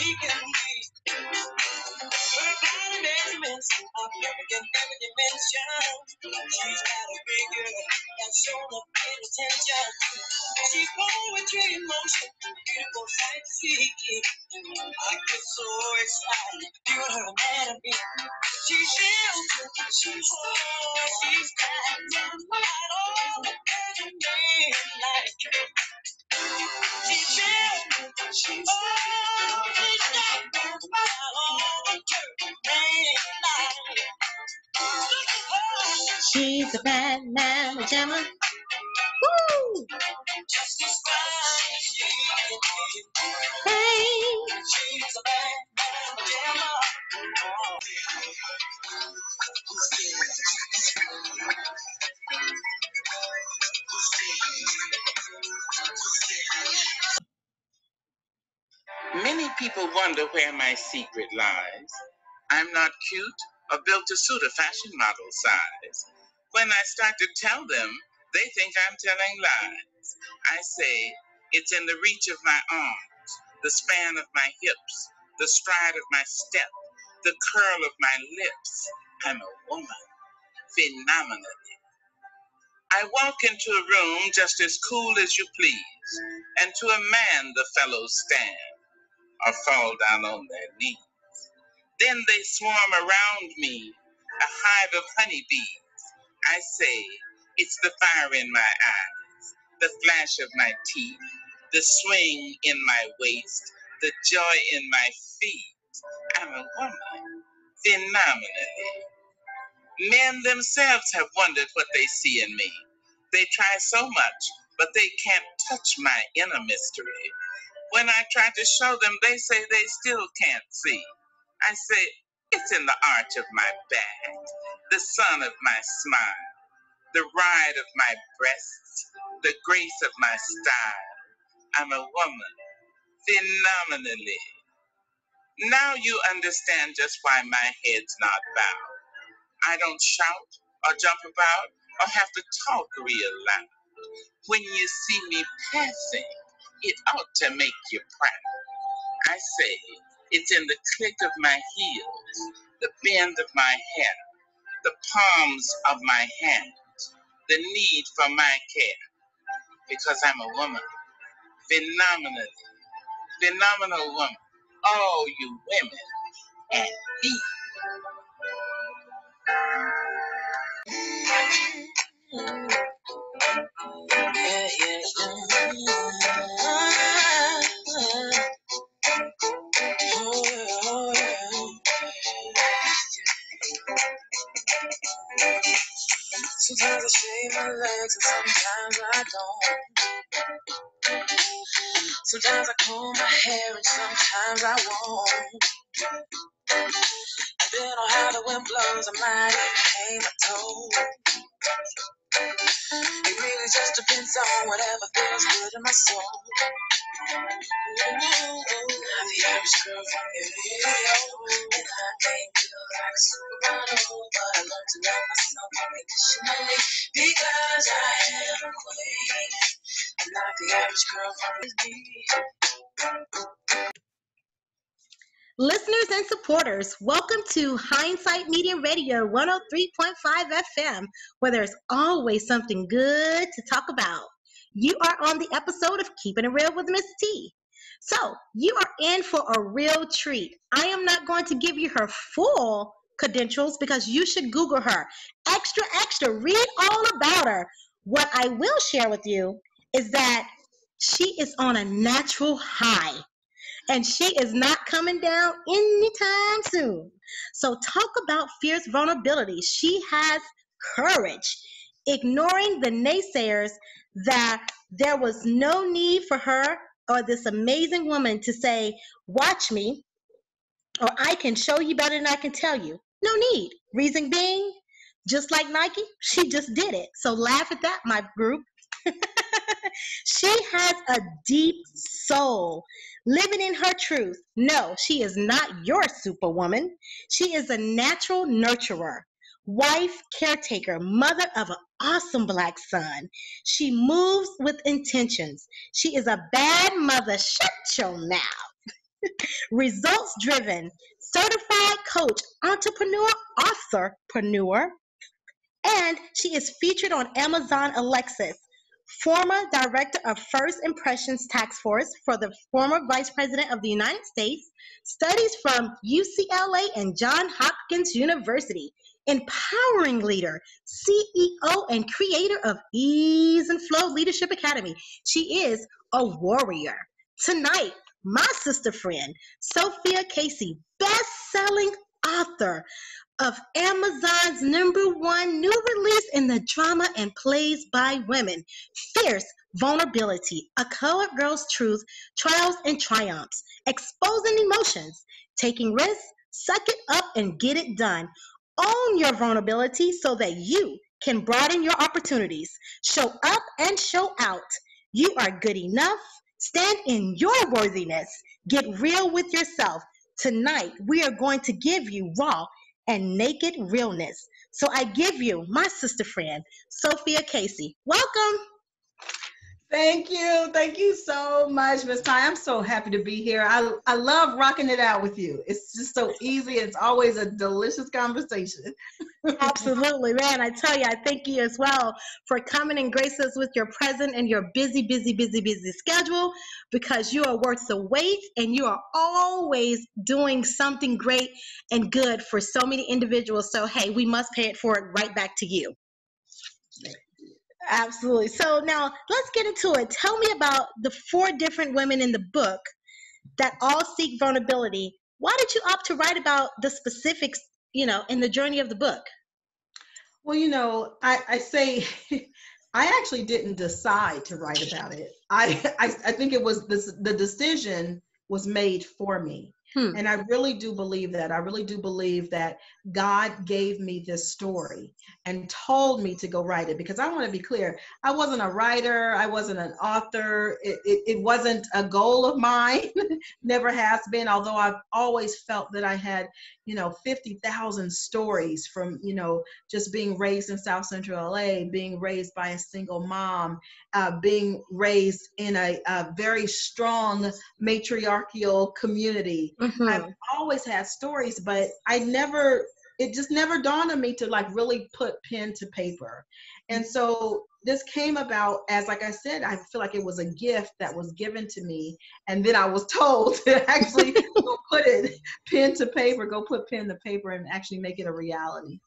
Her A bad man. Woo! Hey! Many people wonder where my secret lies. I'm not cute or built to suit a fashion model size. When I start to tell them, they think I'm telling lies. I say, it's in the reach of my arms, the span of my hips, the stride of my step, the curl of my lips. I'm a woman, phenomenally. I walk into a room just as cool as you please, and to a man the fellows stand or fall down on their knees. Then they swarm around me, a hive of honeybees. I say, it's the fire in my eyes, the flash of my teeth, the swing in my waist, the joy in my feet. I'm a woman, phenomenally. Men themselves have wondered what they see in me. They try so much, but they can't touch my inner mystery. When I try to show them, they say they still can't see. I say, it's in the arch of my back, the sun of my smile, the ride of my breasts, the grace of my style. I'm a woman, phenomenally. Now you understand just why my head's not bowed. I don't shout or jump about or have to talk real loud. When you see me passing, it ought to make you proud. I say, it's in the click of my heels, the bend of my hair, the palms of my hands, the need for my care. Because I'm a woman, phenomenally, phenomenal woman. All you women and me. Yeah, yeah. Sometimes I shave my legs and sometimes I don't. Sometimes I comb my hair and sometimes I won't. Depending on how the wind blows, I might even paint my toes. It really just depends on whatever feels good in my soul. Listeners and supporters, welcome to Hindsight Media Radio 103.5 FM, where there's always something good to talk about. You are on the episode of Keeping It Real with Miss T. So, you are in for a real treat. I am not going to give you her full credentials because you should Google her. Extra, extra, read all about her. What I will share with you is that she is on a natural high and she is not coming down anytime soon. So, talk about fierce vulnerability. She has courage, ignoring the naysayers that there was no need for her or this amazing woman to say, Watch me, or I can show you better than I can tell you. No need. Reason being, just like Nike, she just did it. So laugh at that, my group. she has a deep soul, living in her truth. No, she is not your superwoman. She is a natural nurturer, wife, caretaker, mother of an awesome black son. She moves with intentions. She is a bad mother. Shut your mouth. Results driven, certified coach, entrepreneur, authorpreneur, and she is featured on Amazon Alexis former director of First Impressions Tax Force for the former Vice President of the United States, studies from UCLA and Johns Hopkins University, empowering leader, CEO, and creator of Ease and Flow Leadership Academy. She is a warrior. Tonight, my sister friend, Sophia Casey, best selling author of Amazon's number one new release in the drama and plays by women, Fierce Vulnerability, A Colored Girl's Truth, Trials and Triumphs, Exposing Emotions, Taking Risks, Suck It Up and Get It Done. Own your vulnerability so that you can broaden your opportunities. Show up and show out. You are good enough. Stand in your worthiness. Get real with yourself. Tonight, we are going to give you raw and naked realness. So I give you my sister friend, Sophia Casey. Welcome. Thank you. Thank you so much, Miss Ty. I'm so happy to be here. I, I love rocking it out with you. It's just so easy. It's always a delicious conversation. Absolutely, man. I tell you, I thank you as well for coming and grace us with your present and your busy, busy, busy, busy schedule because you are worth the wait and you are always doing something great and good for so many individuals. So, hey, we must pay it forward right back to you. Absolutely. So now let's get into it. Tell me about the four different women in the book that all seek vulnerability. Why did you opt to write about the specifics, you know, in the journey of the book? Well, you know, I, I say I actually didn't decide to write about it. I I, I think it was this the decision was made for me. Hmm. And I really do believe that. I really do believe that God gave me this story and told me to go write it because I want to be clear. I wasn't a writer, I wasn't an author. It, it, it wasn't a goal of mine, never has been, although I've always felt that I had, you know, 50,000 stories from, you know, just being raised in South Central LA, being raised by a single mom, uh, being raised in a, a very strong matriarchal community Mm-hmm. I've always had stories, but I never, it just never dawned on me to like really put pen to paper. And so this came about as, like I said, I feel like it was a gift that was given to me. And then I was told to actually go put it pen to paper, go put pen to paper and actually make it a reality.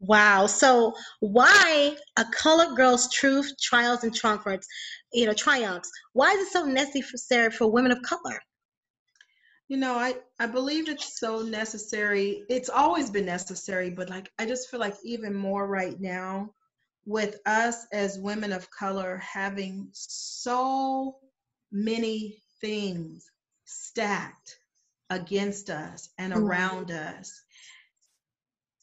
Wow. So why a colored girl's truth, trials, and triumphs, you know, triumphs? Why is it so necessary for women of color? You know, I I believe it's so necessary. It's always been necessary, but like I just feel like even more right now with us as women of color having so many things stacked against us and mm-hmm. around us.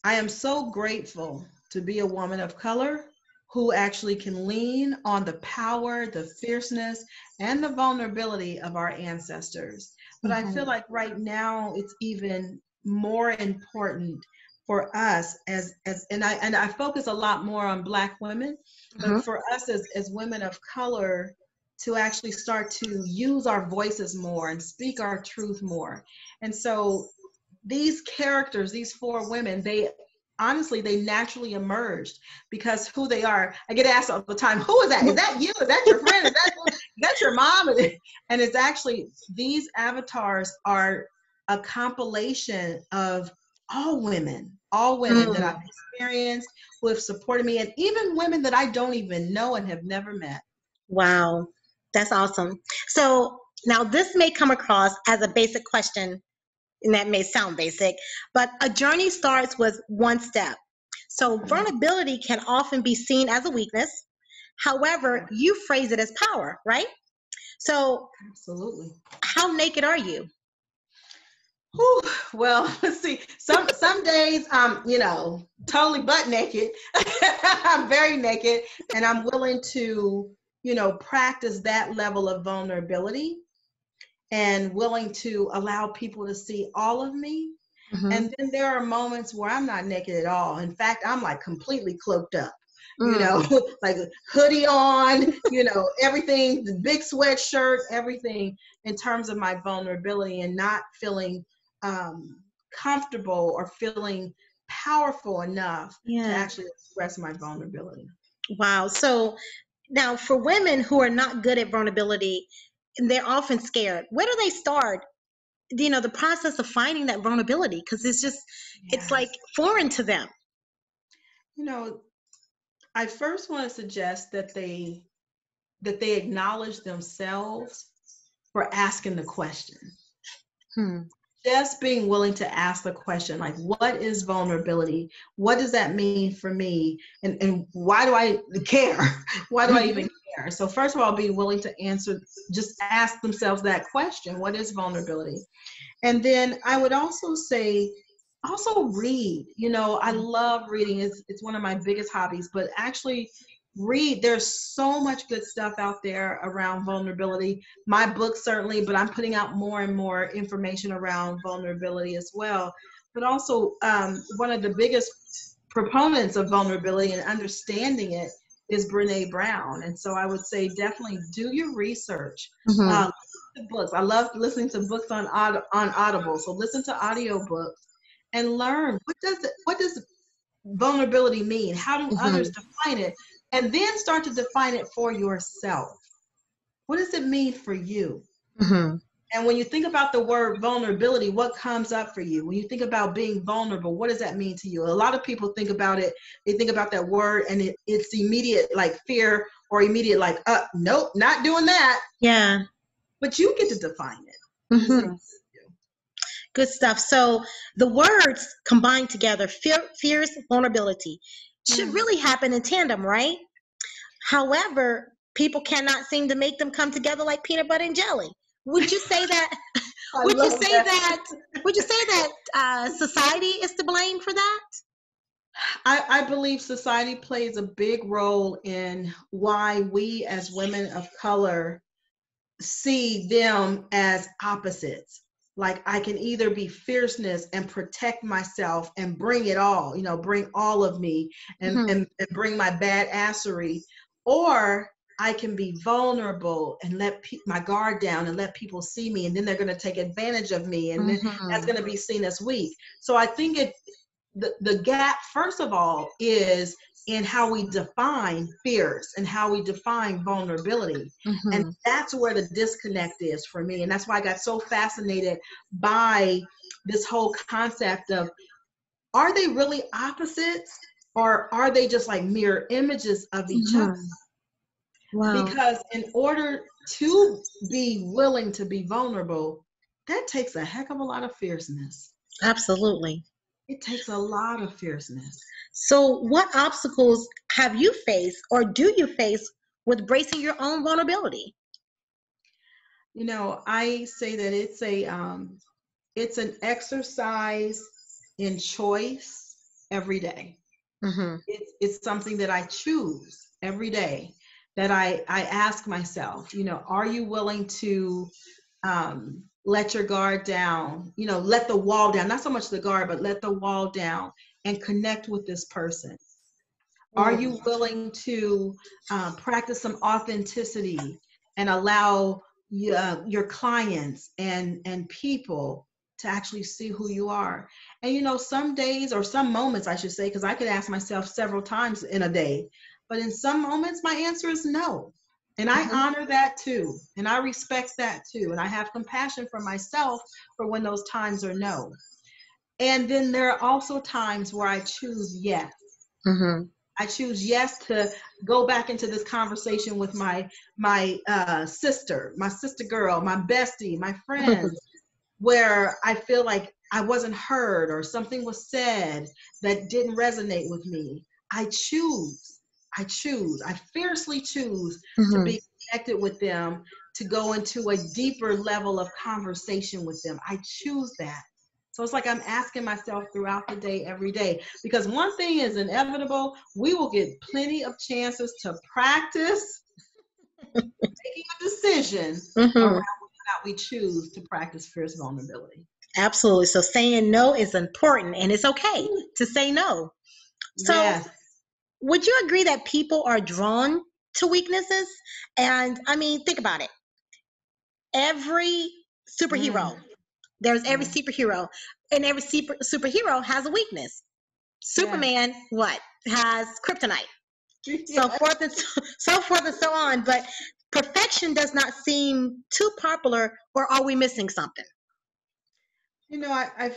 I am so grateful to be a woman of color who actually can lean on the power, the fierceness, and the vulnerability of our ancestors. But mm-hmm. I feel like right now it's even more important for us as as and I and I focus a lot more on black women, mm-hmm. but for us as as women of color to actually start to use our voices more and speak our truth more. And so these characters, these four women, they honestly they naturally emerged because who they are. I get asked all the time who is that? Is that you? Is that your friend? Is that, is that your mom? And it's actually these avatars are a compilation of all women all women mm. that i've experienced who have supported me and even women that i don't even know and have never met. Wow. That's awesome. So now this may come across as a basic question and that may sound basic, but a journey starts with one step. So mm-hmm. vulnerability can often be seen as a weakness. However, you phrase it as power, right? So, absolutely. How naked are you? Whew, well, let's see. Some some days I'm, you know, totally butt naked. I'm very naked, and I'm willing to, you know, practice that level of vulnerability and willing to allow people to see all of me. Mm-hmm. And then there are moments where I'm not naked at all. In fact, I'm like completely cloaked up. Mm. You know, like hoodie on, you know, everything, the big sweatshirt, everything in terms of my vulnerability and not feeling um, comfortable or feeling powerful enough yeah. to actually express my vulnerability. Wow. So now for women who are not good at vulnerability, they're often scared. Where do they start? You know, the process of finding that vulnerability because it's just yes. it's like foreign to them. You know, I first want to suggest that they that they acknowledge themselves for asking the question. Hmm. Just being willing to ask the question, like, what is vulnerability? What does that mean for me? And, and why do I care? why do I even mm-hmm. care So first of all, be willing to answer, just ask themselves that question, what is vulnerability? And then I would also say, also read. You know, I mm-hmm. love reading. It's, it's one of my biggest hobbies, but actually read. There's so much good stuff out there around vulnerability. My book certainly, but I'm putting out more and more information around vulnerability as well. But also, um, one of the biggest proponents of vulnerability and understanding it is Brene Brown. And so I would say definitely do your research. Mm-hmm. Uh, books. I love listening to books on on Audible. So listen to audiobooks and learn what does it what does vulnerability mean? How do mm-hmm. others define it? And then start to define it for yourself. What does it mean for you? Mm-hmm. And when you think about the word vulnerability, what comes up for you? When you think about being vulnerable, what does that mean to you? A lot of people think about it, they think about that word and it, it's immediate like fear or immediate like, uh, nope, not doing that. Yeah. But you get to define it. Mm-hmm. Good stuff. So the words combined together, fear, fears, vulnerability, should mm really happen in tandem, right? However, people cannot seem to make them come together like peanut butter and jelly. Would you say that? would you say that. that. Would you say that uh, society is to blame for that? I, I, believe society plays a big role in why we as women of color see them as opposites. Like I can either be fierceness and protect myself and bring it all, you know, bring all of me and, mm-hmm. and, and, bring my badassery, or I can be vulnerable and let pe- my guard down and let people see me, and then they're going to take advantage of me, and mm-hmm. then that's going to be seen as weak. So I think it the, the gap first of all is in how we define fears and how we define vulnerability. Mm-hmm. And that's where the disconnect is for me. And that's why I got so fascinated by this whole concept of are they really opposites or are they just like mirror images of each mm-hmm. other? Wow. Because in order to be willing to be vulnerable, that takes a heck of a lot of fierceness. Absolutely. It takes a lot of fierceness. So, what obstacles have you faced or do you face with bracing your own vulnerability? You know, I say that it's a um, it's an exercise in choice every day. Mm-hmm. It's, it's something that I choose every day that I, I ask myself, you know, are you willing to um, let your guard down, you know, let the wall down, not so much the guard, but let the wall down and connect with this person? Are you willing to uh, practice some authenticity and allow uh, your clients and and people to actually see who you are? And you know, some days or some moments, I should say, because I could ask myself several times in a day. But in some moments, my answer is no. And I mm-hmm. honor that too. And I respect that too. And I have compassion for myself for when those times are no. And then there are also times where I choose yes. Mm-hmm. I choose yes to go back into this conversation with my my uh, sister, my sister girl, my bestie, my friends, where I feel like I wasn't heard or something was said that didn't resonate with me. I choose I choose, I fiercely choose mm-hmm. to be connected with them, to go into a deeper level of conversation with them. I choose that. So it's like I'm asking myself throughout the day, every day, because one thing is inevitable. We will get plenty of chances to practice making a decision mm-hmm. around whether or not we choose to practice fierce vulnerability. Absolutely. So saying no is important and it's okay to say no. So yes would you agree that people are drawn to weaknesses? And I mean, think about it. Every superhero, mm. There's every superhero, and every super, superhero has a weakness. Superman, yeah. what? Has kryptonite. Yeah. So forth and so, so forth and so on. But perfection does not seem too popular, or are we missing something? You know, I i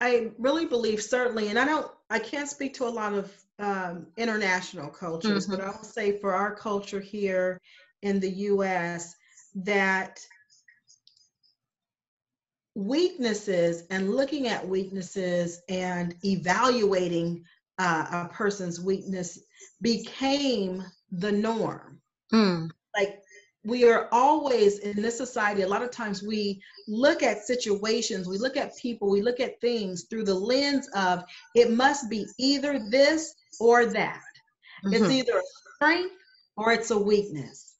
I really believe certainly, and I don't, I can't speak to a lot of um, international cultures, mm-hmm. but I will say for our culture here in the US, that weaknesses and looking at weaknesses and evaluating uh, a person's weakness became the norm. Mm. Like we are always in this society a lot of times we look at situations we look at people we look at things through the lens of it must be either this or that mm-hmm. it's either a strength or it's a weakness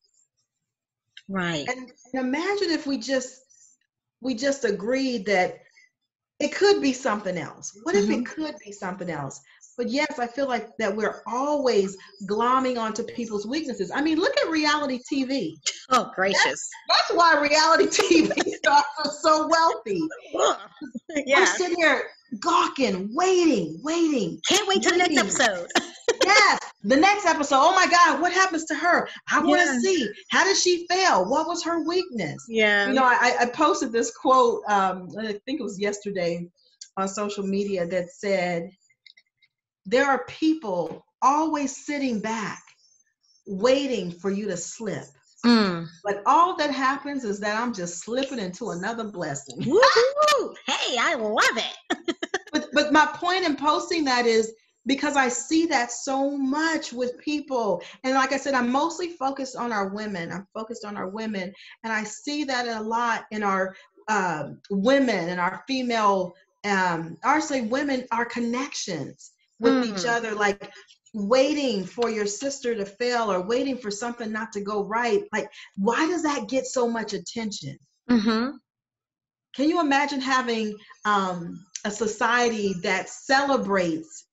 right and imagine if we just we just agreed that it could be something else what if mm-hmm. it could be something else but yes, I feel like that we're always glomming onto people's weaknesses. I mean, look at reality TV. Oh, gracious. That's, that's why reality TV stars are so wealthy. yeah. We're sitting here gawking, waiting, waiting. Can't wait till the next episode. yes, the next episode. Oh my God, what happens to her? I want to yeah. see. How did she fail? What was her weakness? Yeah. You know, I, I posted this quote, um, I think it was yesterday on social media that said, there are people always sitting back waiting for you to slip. Mm. But all that happens is that I'm just slipping into another blessing. hey, I love it. but but my point in posting that is because I see that so much with people. And like I said, I'm mostly focused on our women. I'm focused on our women. And I see that a lot in our uh, women and our female, um, say women, our connections with mm. each other. Like waiting for your sister to fail or waiting for something not to go right. Like, why does that get so much attention? Mm-hmm. Can you imagine having um, a society that celebrates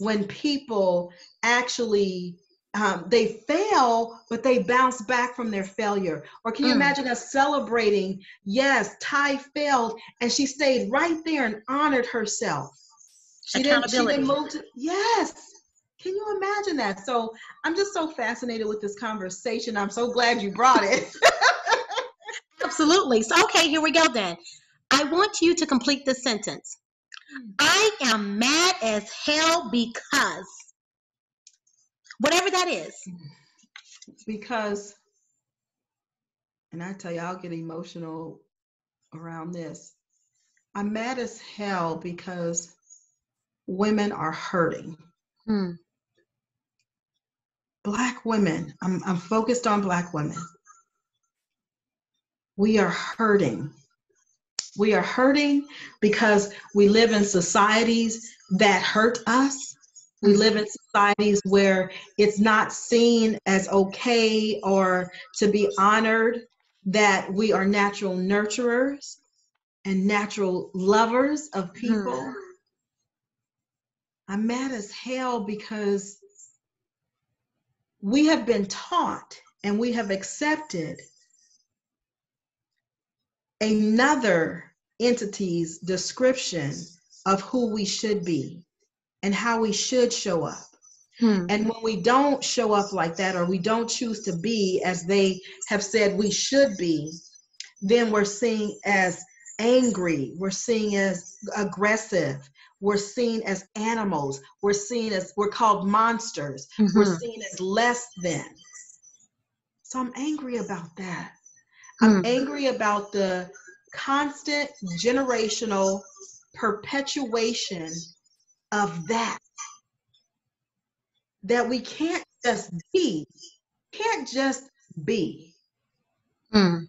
when people actually um, they fail, but they bounce back from their failure. Or can you mm. imagine us celebrating? Yes, Ty failed, and she stayed right there and honored herself. She didn't. She didn't move to. Yes. Can you imagine that? So I'm just so fascinated with this conversation. I'm so glad you brought it. Absolutely. So okay, here we go then. I want you to complete this sentence. I am mad as hell because whatever that is. Because, and I tell you, I'll get emotional around this. I'm mad as hell because women are hurting. Hmm. Black women, I'm, I'm focused on Black women. We are hurting we are hurting because we live in societies that hurt us. We live in societies where it's not seen as okay or to be honored that we are natural nurturers and natural lovers of people. Hmm. I'm mad as hell because we have been taught and we have accepted another entity's description of who we should be and how we should show up. Hmm. And when we don't show up like that, or we don't choose to be as they have said we should be, then we're seen as angry, we're seen as aggressive, we're seen as animals, we're seen as we're called monsters, mm-hmm. we're seen as less than. So I'm angry about that. I'm hmm. angry about the constant generational perpetuation of that that we can't just be can't just be mm.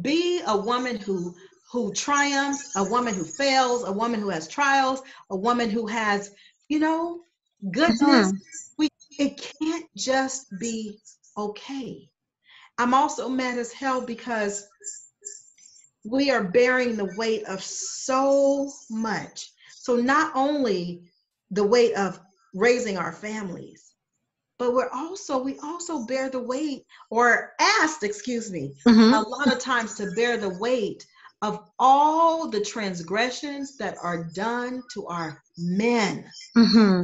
be a woman who who triumphs a woman who fails a woman who has trials a woman who has you know goodness mm-hmm. we it can't just be okay i'm also mad as hell because we are bearing the weight of so much. So, not only the weight of raising our families, but we're also, we also bear the weight, or asked, excuse me, mm-hmm. a lot of times to bear the weight of all the transgressions that are done to our men. Mm-hmm.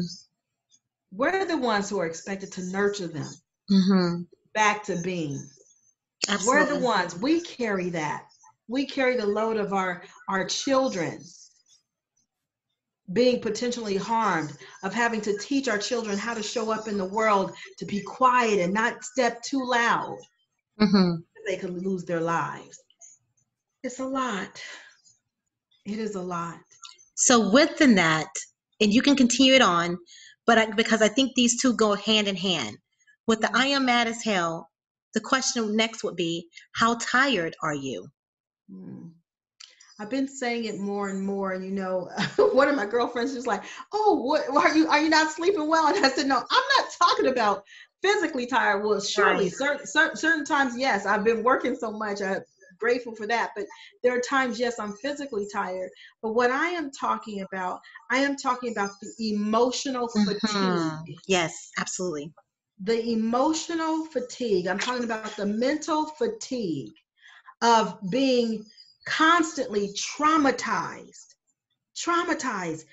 We're the ones who are expected to nurture them mm-hmm. back to being. Absolutely. We're the ones, we carry that. We carry the load of our our children being potentially harmed of having to teach our children how to show up in the world to be quiet and not step too loud mm-hmm. they could lose their lives. It's a lot. It is a lot. So within that and you can continue it on but I, because i think these two go hand in hand. With the i am mad as hell the question next would be how tired are you Hmm. I've been saying it more and more. And you know, one of my girlfriends was like, "Oh, what? Are you are you not sleeping well?" And I said, "No, I'm not talking about physically tired. Well, surely right. certain, certain certain times, yes. I've been working so much. I'm grateful for that. But there are times, yes, I'm physically tired. But what I am talking about, I am talking about the emotional mm-hmm. fatigue. Yes, absolutely. The emotional fatigue. I'm talking about the mental fatigue of being constantly traumatized, traumatized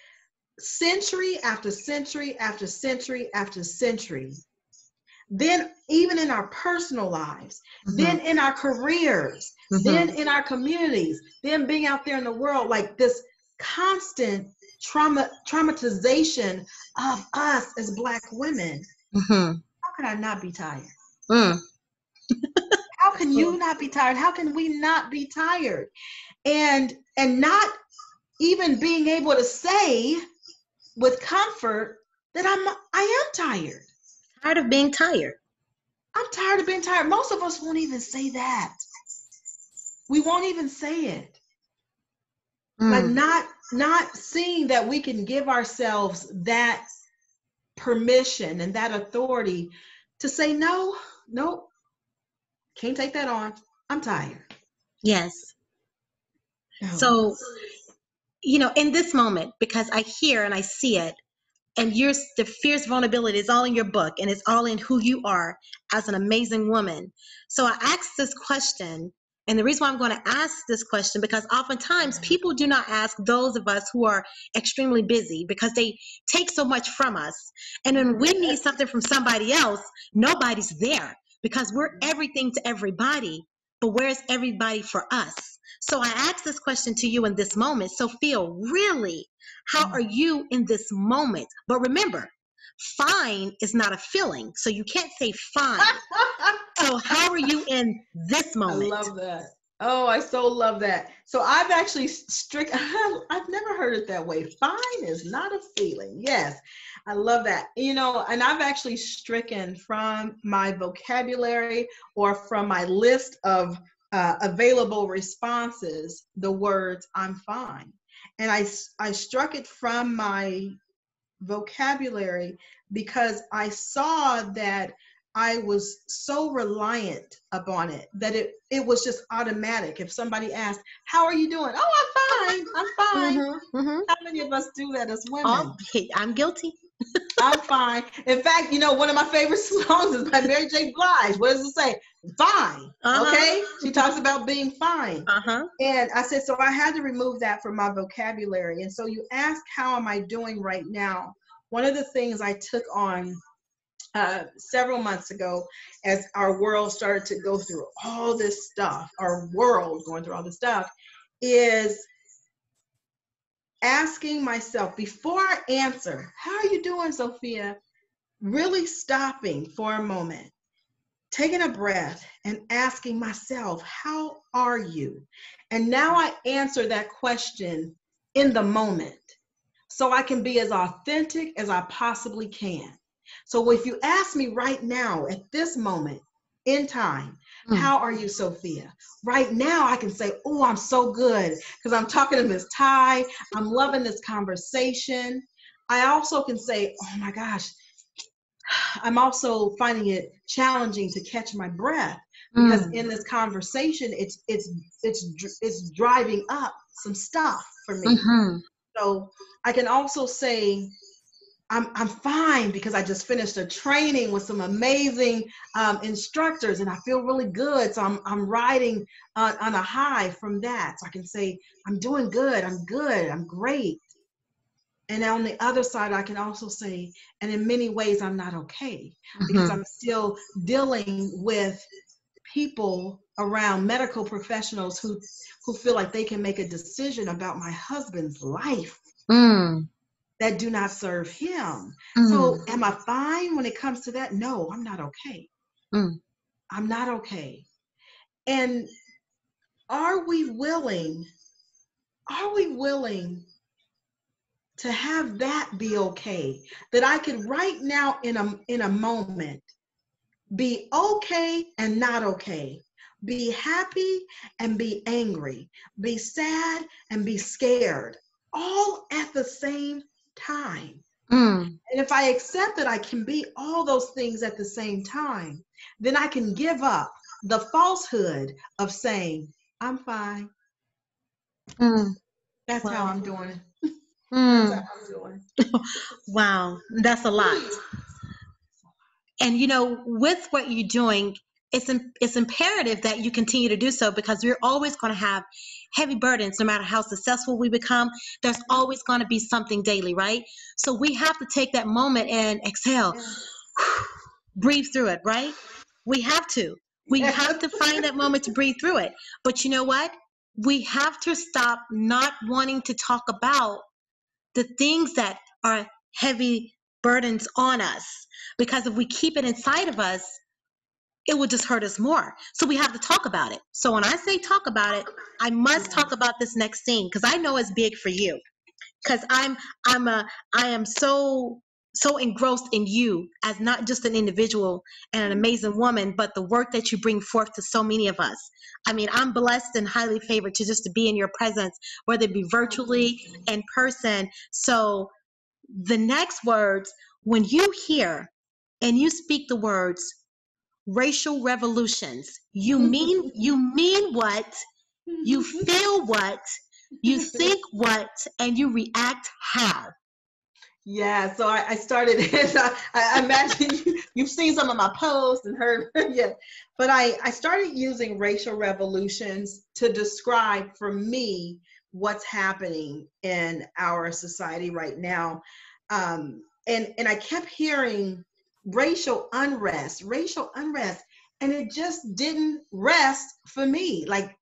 century after century after century after century. Then, even in our personal lives, mm-hmm. then in our careers, mm-hmm. then in our communities, then being out there in the world, like this constant trauma traumatization of us as Black women. Mm-hmm. How could I not be tired? Mm. can you not be tired? How can we not be tired? And and not even being able to say with comfort, that I'm I am tired. Tired of being tired. I'm tired of being tired. Most of us won't even say that. We won't even say it. Mm. Like not not seeing that we can give ourselves that permission and that authority to say no, nope, can't take that on. I'm tired. Yes. Oh. So, you know, in this moment, because I hear and I see it, and your the fierce vulnerability is all in your book and it's all in who you are as an amazing woman. So I asked this question and the reason why I'm going to ask this question because oftentimes people do not ask those of us who are extremely busy because they take so much from us. And when we need something from somebody else, nobody's there because we're everything to everybody. But where's everybody for us? So I ask this question to you in this moment. Sophia, really, how are you in this moment? But remember, fine is not a feeling. So you can't say fine. so how are you in this moment? I love that. Oh, I so love that. So I've actually strict I've never heard it that way. Fine is not a feeling. Yes. I love that. You know, and I've actually stricken from my vocabulary or from my list of uh, available responses the words I'm fine. And I, I struck it from my vocabulary because I saw that I was so reliant upon it that it, it was just automatic. If somebody asked, How are you doing? Oh, I'm fine. I'm fine. Mm-hmm, mm-hmm. How many of us do that as women? Oh, I'm guilty. I'm fine. In fact, you know, one of my favorite songs is by Mary J. Blige. What does it say? Fine. Uh-huh. Okay. She talks about being fine. Uh-huh. And I said, so I had to remove that from my vocabulary. And so you ask, how am I doing right now? One of the things I took on uh, several months ago as our world started to go through all this stuff, our world going through all this stuff, is asking myself before I answer, How are you doing, Sophia? Really stopping for a moment, taking a breath, and asking myself, How are you? And now I answer that question in the moment so I can be as authentic as I possibly can. So if you ask me right now at this moment in time, Mm. How are you, Sophia? Right now, I can say, Oh, I'm so good because I'm talking to Miss Ty. I'm loving this conversation. I also can say, Oh my gosh, I'm also finding it challenging to catch my breath because mm. in this conversation, it's it's it's it's driving up some stuff for me. Mm-hmm. So I can also say, I'm, I'm fine because I just finished a training with some amazing um, instructors and I feel really good. So I'm, I'm riding on, on a high from that. So I can say, I'm doing good, I'm good, I'm great. And on the other side, I can also say, and in many ways, I'm not okay mm-hmm. because I'm still dealing with people around medical professionals who who feel like they can make a decision about my husband's life. Mm that do not serve him. Mm. So am I fine when it comes to that? No, I'm not okay. Mm. I'm not okay. And are we willing? Are we willing to have that be okay? That I could right now in a in a moment be okay and not okay. Be happy and be angry. Be sad and be scared. All at the same time. Mm. And if I accept that I can be all those things at the same time, then I can give up the falsehood of saying, I'm fine. Mm. That's wow. how I'm doing it. Mm. That's I'm doing. wow, that's a lot. And you know, with what you're doing, it's it's imperative that you continue to do so because we're always going to have heavy burdens no matter how successful we become. There's always going to be something daily right? So we have to take that moment and exhale. Breathe through it right? We have to. We have to find that moment to breathe through it. But you know what? We have to stop not wanting to talk about the things that are heavy burdens on us. Because if we keep it inside of us it will just hurt us more. So we have to talk about it. So when I say talk about it, I must talk about this next scene because I know it's big for you. Because I'm I'm a I am so so engrossed in you as not just an individual and an amazing woman, but the work that you bring forth to so many of us. I mean, I'm blessed and highly favored to just to be in your presence, whether it be virtually in person. So the next words, when you hear and you speak the words racial revolutions, you mean you mean what, you feel what, you think what, and you react how. Yeah, so I, I started, I, I, imagine you, you've seen some of my posts and heard, yeah, but I, I started using racial revolutions to describe for me what's happening in our society right now. Um, and, and I kept hearing racial unrest, racial unrest, and it just didn't rest for me. Like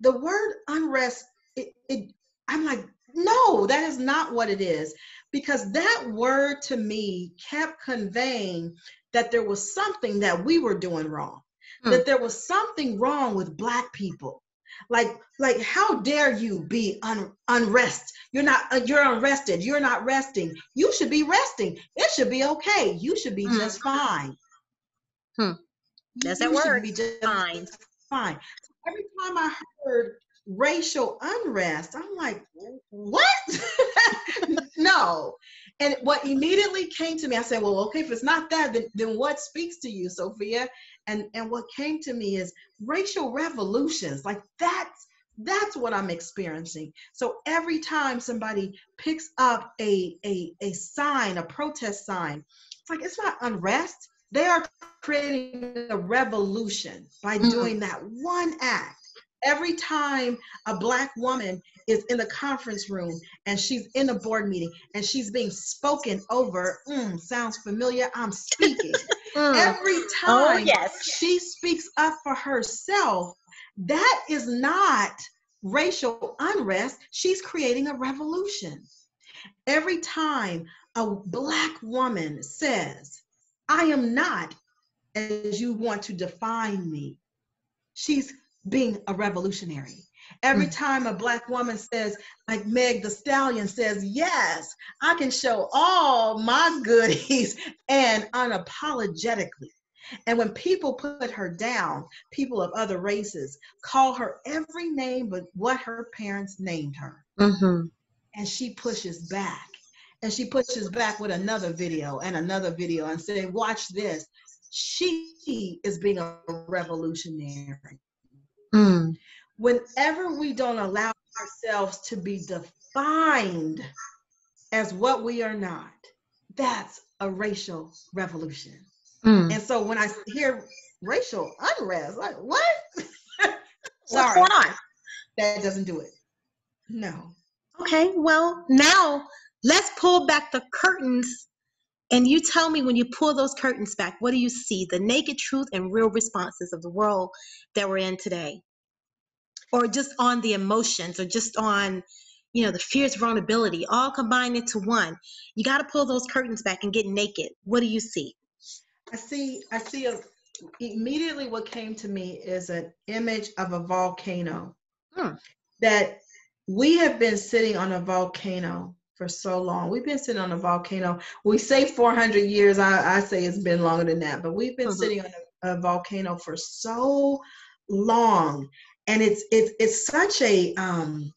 the word unrest, it, it I'm like, no, that is not what it is. Because that word to me kept conveying that there was something that we were doing wrong, hmm. that there was something wrong with Black people. Like, like, how dare you be un, unrest? You're not, uh, you're unrested. You're not resting. You should be resting. It should be okay. You should be hmm. just fine. Hmm. That's that word. Be just fine. Fine. Every time I heard racial unrest. I'm like, what? no. And what immediately came to me, I said, well, okay, if it's not that, then, then what speaks to you, Sophia? And and what came to me is racial revolutions. Like that's that's what I'm experiencing. So every time somebody picks up a a, a sign, a protest sign, it's like it's not unrest. They are creating a revolution by mm-hmm. doing that one act every time a black woman is in the conference room and she's in a board meeting and she's being spoken over mm, sounds familiar i'm speaking mm. every oh, time oh, yes. she speaks up for herself that is not racial unrest she's creating a revolution every time a black woman says i am not as you want to define me she's being a revolutionary. Every mm. time a black woman says, like Meg the Stallion says, yes, I can show all my goodies and unapologetically. And when people put her down, people of other races call her every name but what her parents named her. Mm-hmm. And she pushes back. And she pushes back with another video and another video and say, watch this. She is being a revolutionary. Mm. Whenever we don't allow ourselves to be defined as what we are not, that's a racial revolution. Mm. And so when I hear racial unrest, like what? What's going on? That doesn't do it. No. Okay, well, now let's pull back the curtains and you tell me when you pull those curtains back, what do you see? The naked truth and real responses of the world that we're in today. Or just on the emotions or just on, you know, the fears, vulnerability, all combined into one. You got to pull those curtains back and get naked. What do you see? I see, I see a, immediately what came to me is an image of a volcano hmm. that we have been sitting on a volcano for so long. We've been sitting on a volcano. We say 400 years. I, I say it's been longer than that, but we've been mm-hmm. sitting on a, a, volcano for so long, and it's it's it's such a um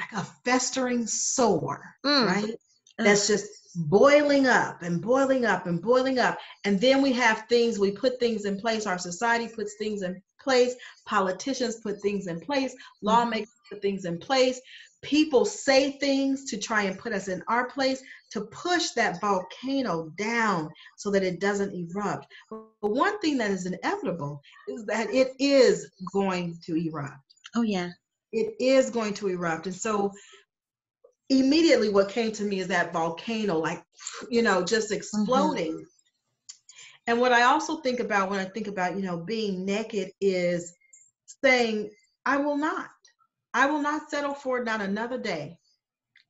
like a festering sore, mm. right? Mm. That's just boiling up and boiling up and boiling up. And then we have things, we put things in place. Our society puts things in place. Politicians put things in place. Mm-hmm. Lawmakers put things in place people say things to try and put us in our place to push that volcano down so that it doesn't erupt. But one thing that is inevitable is that it is going to erupt. Oh, yeah. It is going to erupt. And so immediately what came to me is that volcano, like, you know, just mm-hmm. exploding. Mm-hmm. And what I also think about when I think about, you know, being naked is saying, I will not. I will not settle for not another day.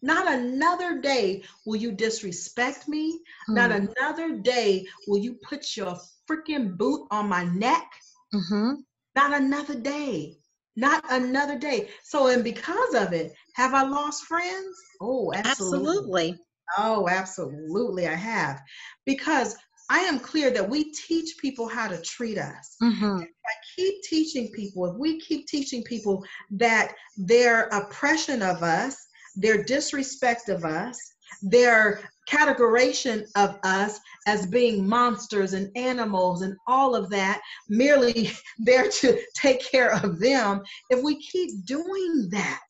Not another day will you disrespect me. Mm. Not another day will you put your freaking boot on my neck. Mm-hmm. Not another day. Not another day. So, and because of it, have I lost friends? Oh, absolutely. absolutely. Oh, absolutely, I have. Because I am clear that we teach people how to treat us. Mm-hmm. If I keep teaching people, if we keep teaching people that their oppression of us, their disrespect of us, their categorization of us as being monsters and animals and all of that, merely there to take care of them, if we keep doing that,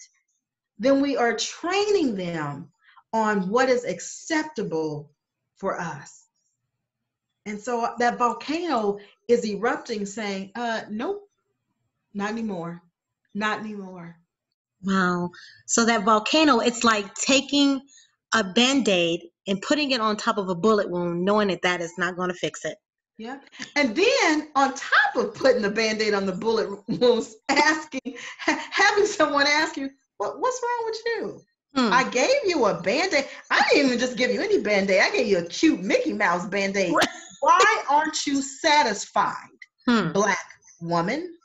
then we are training them on what is acceptable for us. And so that volcano is erupting, saying, uh, nope, not anymore, not anymore. Wow. So that volcano, it's like taking a band aid and putting it on top of a bullet wound, knowing that that is not going to fix it. Yeah. And then on top of putting the band aid on the bullet wounds, asking, having someone ask you, what, what's wrong with you? Hmm. I gave you a band-aid. I didn't even just give you any band-aid. I gave you a cute Mickey Mouse band-aid. Why aren't you satisfied, hmm. black woman?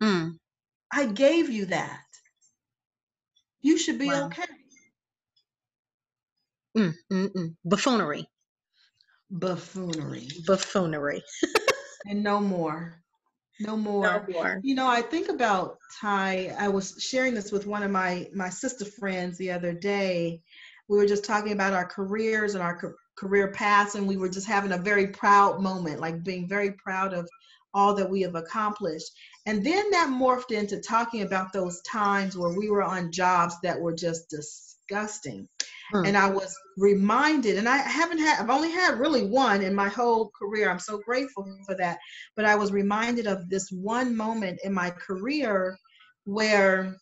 Hmm. I gave you that. You should be wow. okay. Mm, mm, mm. Buffoonery. Buffoonery. Buffoonery. and no more. No more. No more. You know, I think about Ty. I was sharing this with one of my my sister friends the other day. We were just talking about our careers and our career paths, and we were just having a very proud moment, like being very proud of all that we have accomplished. And then that morphed into talking about those times where we were on jobs that were just disgusting. Hmm. And I was reminded, and I haven't had, I've only had really one in my whole career. I'm so grateful for that. But I was reminded of this one moment in my career where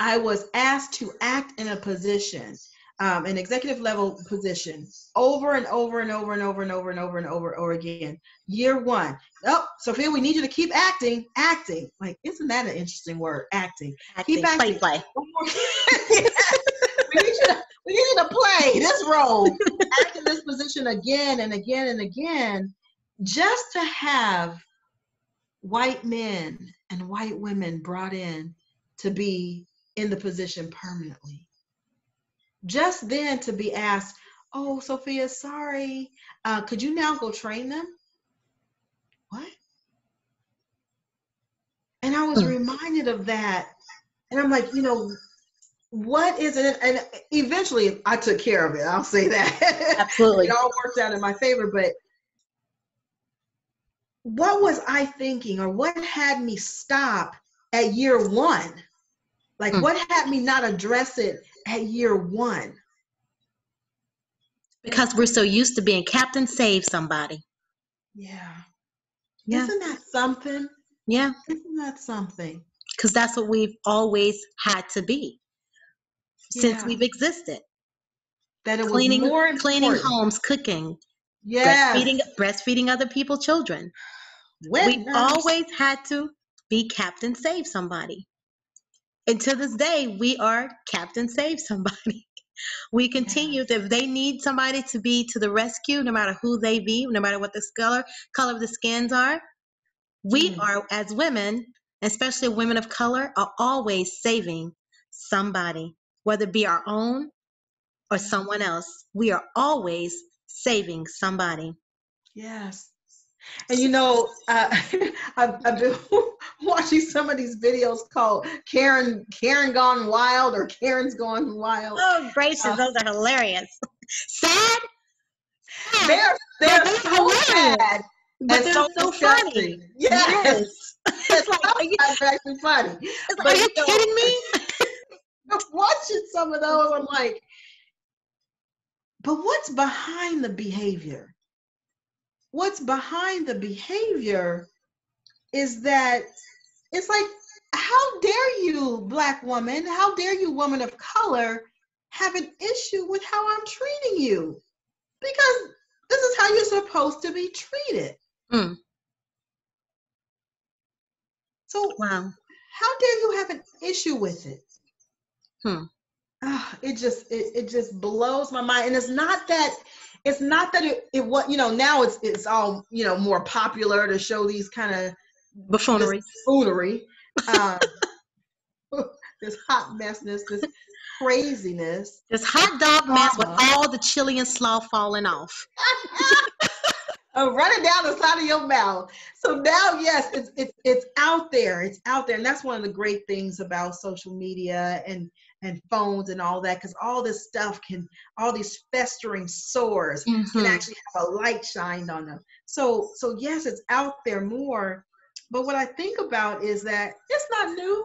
I was asked to act in a position, um, an executive level position, over and over and over and over and over and over and over and over again. Year one, oh, Sophia, we need you to keep acting, acting. Like, isn't that an interesting word? Acting. acting. Keep acting. Play, play. we need you to we need to play this role, act in this position again and again and again, just to have white men and white women brought in to be in the position permanently. Just then to be asked, Oh, Sophia, sorry, uh, could you now go train them? What? And I was hmm. reminded of that. And I'm like, you know, what is it? And eventually I took care of it. I'll say that. Absolutely. it all worked out in my favor. But what was I thinking or what had me stop at year one? Like, hmm. what had me not address it at year one? Because we're so used to being Captain Save somebody. Yeah. yeah. Isn't that something? Yeah. Isn't that something? Because that's what we've always had to be since we've existed. That it cleaning, was more cleaning homes, cooking, yeah, breastfeeding, breastfeeding other people, children. we always had to be Captain Save somebody. And to this day, we are Captain Save somebody. we continue yeah. if they need somebody to be to the rescue, no matter who they be, no matter what the color color of the skins are. We mm. are as women, especially women of color, are always saving somebody whether it be our own or someone else. We are always saving somebody. Yes. And you know, uh, I've, I've, been watching some of these videos called Karen Karen Gone Wild or Karen's Gone Wild. Oh, gracious, uh, those are hilarious. Sad? They're, they're, they're so hilarious. sad. But they're so, so funny. Yes. yes. it's like, are you, actually funny. Like, but, are you, you know, kidding me? watching some of those, I'm like, but what's behind the behavior? What's behind the behavior is that it's like, how dare you, black woman? How dare you, woman of color, have an issue with how I'm treating you? Because this is how you're supposed to be treated. Mm. So, wow. how dare you have an issue with it? Hmm. Oh, it just it, it just blows my mind. And it's not that it's not that it, it what you know now it's it's all you know more popular to show these kind of buffoonery buffoonery um, this hot messness this craziness. This hot dog mess with all the chili and slaw falling off. uh, running down the side of your mouth. So now, yes, it's it's it's out there. It's out there, and that's one of the great things about social media and and phones and all that, because all this stuff can, all these festering sores mm-hmm. can actually have a light shined on them. So so yes, it's out there more. But what I think about is that it's not new.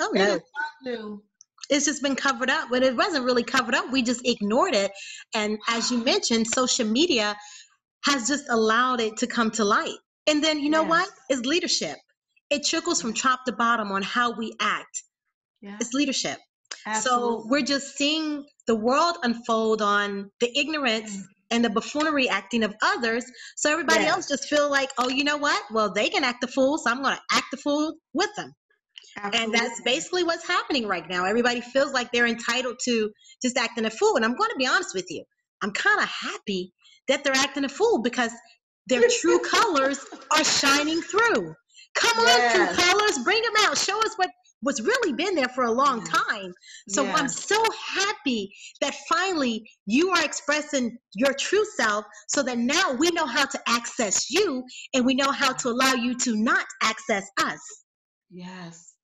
Oh no, it's not new it's just been covered up but it wasn't really covered up we just ignored it and as you mentioned social media has just allowed it to come to light. And then you know yes. what? It's leadership. It trickles from top to bottom on how we act. Yeah. It's leadership. Absolutely. So we're just seeing the world unfold on the ignorance mm. and the buffoonery acting of others. So everybody yes. else just feel like, oh, you know what? Well, they can act the fool, so I'm going to act the fool with them. Absolutely. And that's basically what's happening right now. Everybody feels like they're entitled to just acting a fool. And I'm going to be honest with you. I'm kind of happy that they're acting a fool because their true colors are shining through. Come yes. on, true colors, bring them out. Show us what what's really been there for a long time. So yeah. I'm so happy that finally you are expressing your true self so that now we know how to access you and we know how to allow you to not access us. Yes.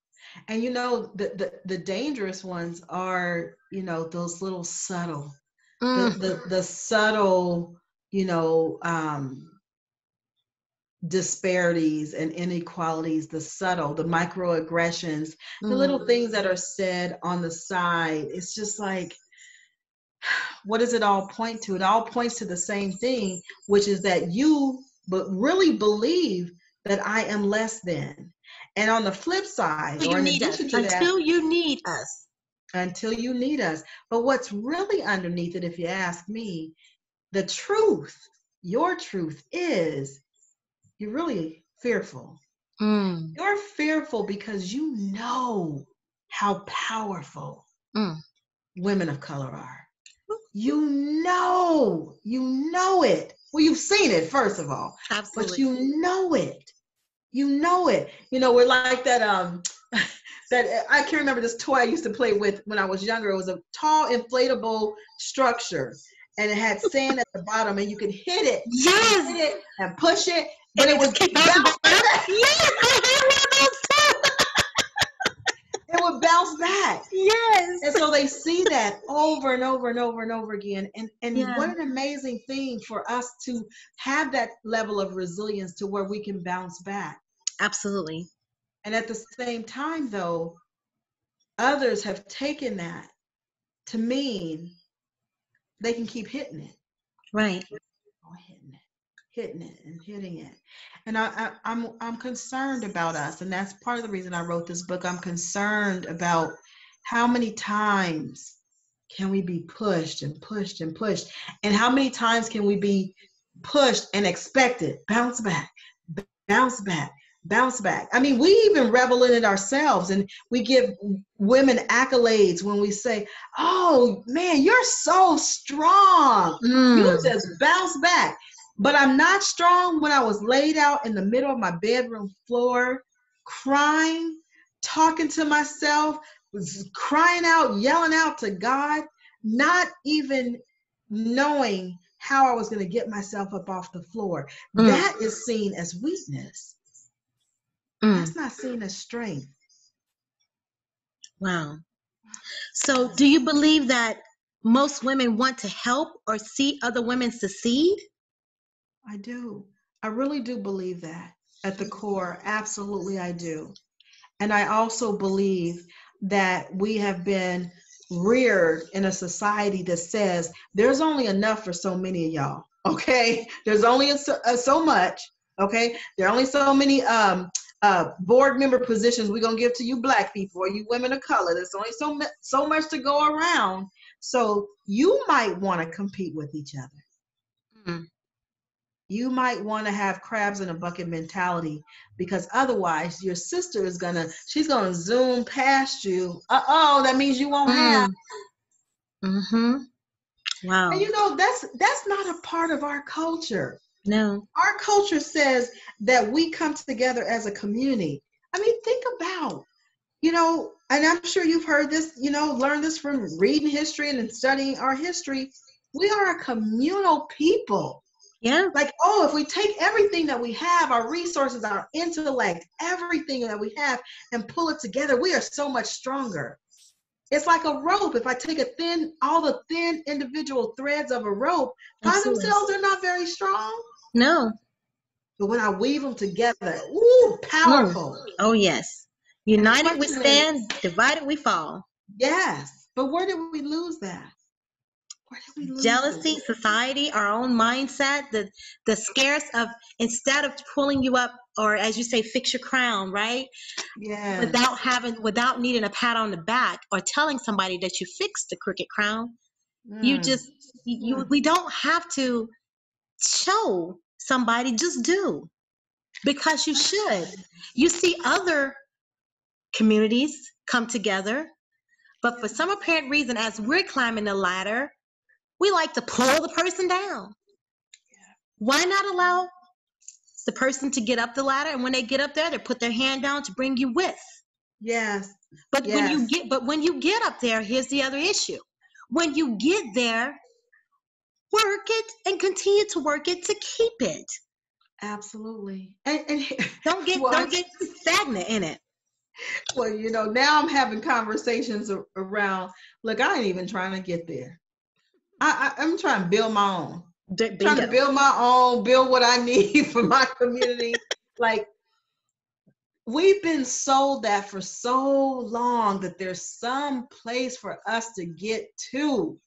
And you know the the, the dangerous ones are, you know, those little subtle mm. the, the the subtle you know, um, disparities and inequalities, the subtle, the microaggressions, mm-hmm. the little mm-hmm. things that are said on the side. It's just like, what does it all point to? It all points to the same thing, which is that you but really believe that I am less than. And on the flip side, until you need us. until that, you need us. Until you need us. But what's really underneath it, if you ask me, the truth, your truth is you're really fearful. Mm. You're fearful because you know how powerful mm. women of color are. You know, you know it. Well, you've seen it, first of all. Absolutely. But you know it. You know it. You know, we're like that um that I can't remember this toy I used to play with when I was younger. It was a tall inflatable structure and it had sand at the bottom, and you could hit it, yes, hit it and push it, but and it, would keep bouncing back. Yes, it would bounce back. Yes. And so they see that over and over and over and over again. And and yeah. what an amazing thing for us to have that level of resilience to where we can bounce back. Absolutely. And at the same time though, others have taken that to mean they can keep hitting it. Right. Hitting it, hitting it, and hitting it. And I, I, I'm I'm concerned about us, and that's part of the reason I wrote this book. I'm concerned about how many times can we be pushed and pushed and pushed, and how many times can we be pushed and expected bounce back, bounce back, bounce back. I mean, we even revel in it ourselves and we give women accolades when we say, Oh man, you're so strong. Mm. You just bounce back. But I'm not strong when I was laid out in the middle of my bedroom floor, crying, talking to myself, crying out, yelling out to God, not even knowing how I was going to get myself up off the floor. Mm. That is seen as weakness. Mm. That's not seen as strength. Wow. So, do you believe that most women want to help or see other women succeed? I do. I really do believe that at the core. Absolutely, I do. And I also believe that we have been reared in a society that says there's only enough for so many of y'all. Okay, there's only a, so much. Okay, there are only so many um, uh, board member positions we're gonna give to you black people or you women of color. There's only so so much to go around. So you might want to compete with each other. Mm. You might want to have crabs in a bucket mentality because otherwise your sister is gonna she's gonna zoom past you. Uh oh, that means you won't mm. have. Mm-hmm. Wow. And you know that's that's not a part of our culture. No. Our culture says that we come together as a community. I mean, think about, you know, and I'm sure you've heard this, you know, learned this from reading history and studying our history. We are a communal people. Yeah. Like, oh, if we take everything that we have, our resources, our intellect, everything that we have, and pull it together, we are so much stronger. It's like a rope. If I take a thin, all the thin individual threads of a rope, by themselves, they're not very strong. No. But when I weave them together, ooh, powerful. Mm. Oh, yes. United we stand, divided we fall. Yes. But where did we lose that? Jealousy, society, our own mindset, the the scarce of instead of pulling you up or as you say, fix your crown, right? Yeah. Without having without needing a pat on the back or telling somebody that you fixed the crooked crown. Mm. You just you mm. we don't have to show somebody, just do. Because you should. You see other communities come together. But for some apparent reason, as we're climbing the ladder, we like to pull the person down. Why not allow the person to get up the ladder? And when they get up there, they put their hand down to bring you with. Yes. But yes. when you get but when you get up there, here's the other issue. When you get there, work it and continue to work it to keep it. Absolutely. And, and don't get well, don't get stagnant in it well, you know, now I'm having conversations around. Look, I ain't even trying to get there. I, I am trying to build my own. D- trying to build my own, build what I need for my community. like we've been sold that for so long that there's some place for us to get to.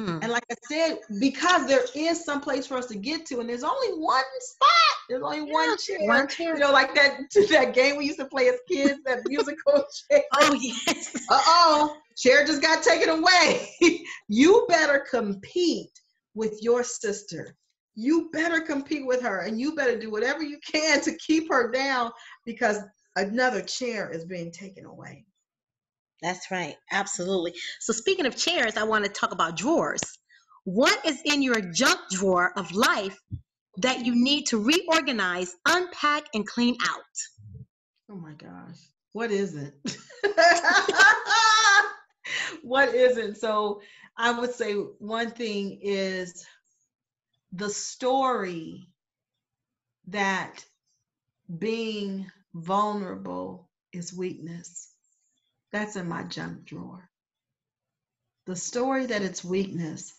Mm. And like I said, because there is some place for us to get to, and there's only one spot. There's only yeah, one chair. One chair. You know, like that that game we used to play as kids, that musical chair. Oh yes. Uh oh, chair just got taken away. you better compete with your sister. You better compete with her, and you better do whatever you can to keep her down because another chair is being taken away. That's right. Absolutely. So, speaking of chairs, I want to talk about drawers. What is in your junk drawer of life that you need to reorganize, unpack, and clean out? Oh my gosh. What is it? what isn't? So, I would say one thing is the story that being vulnerable is weakness that's in my junk drawer. The story that it's weakness,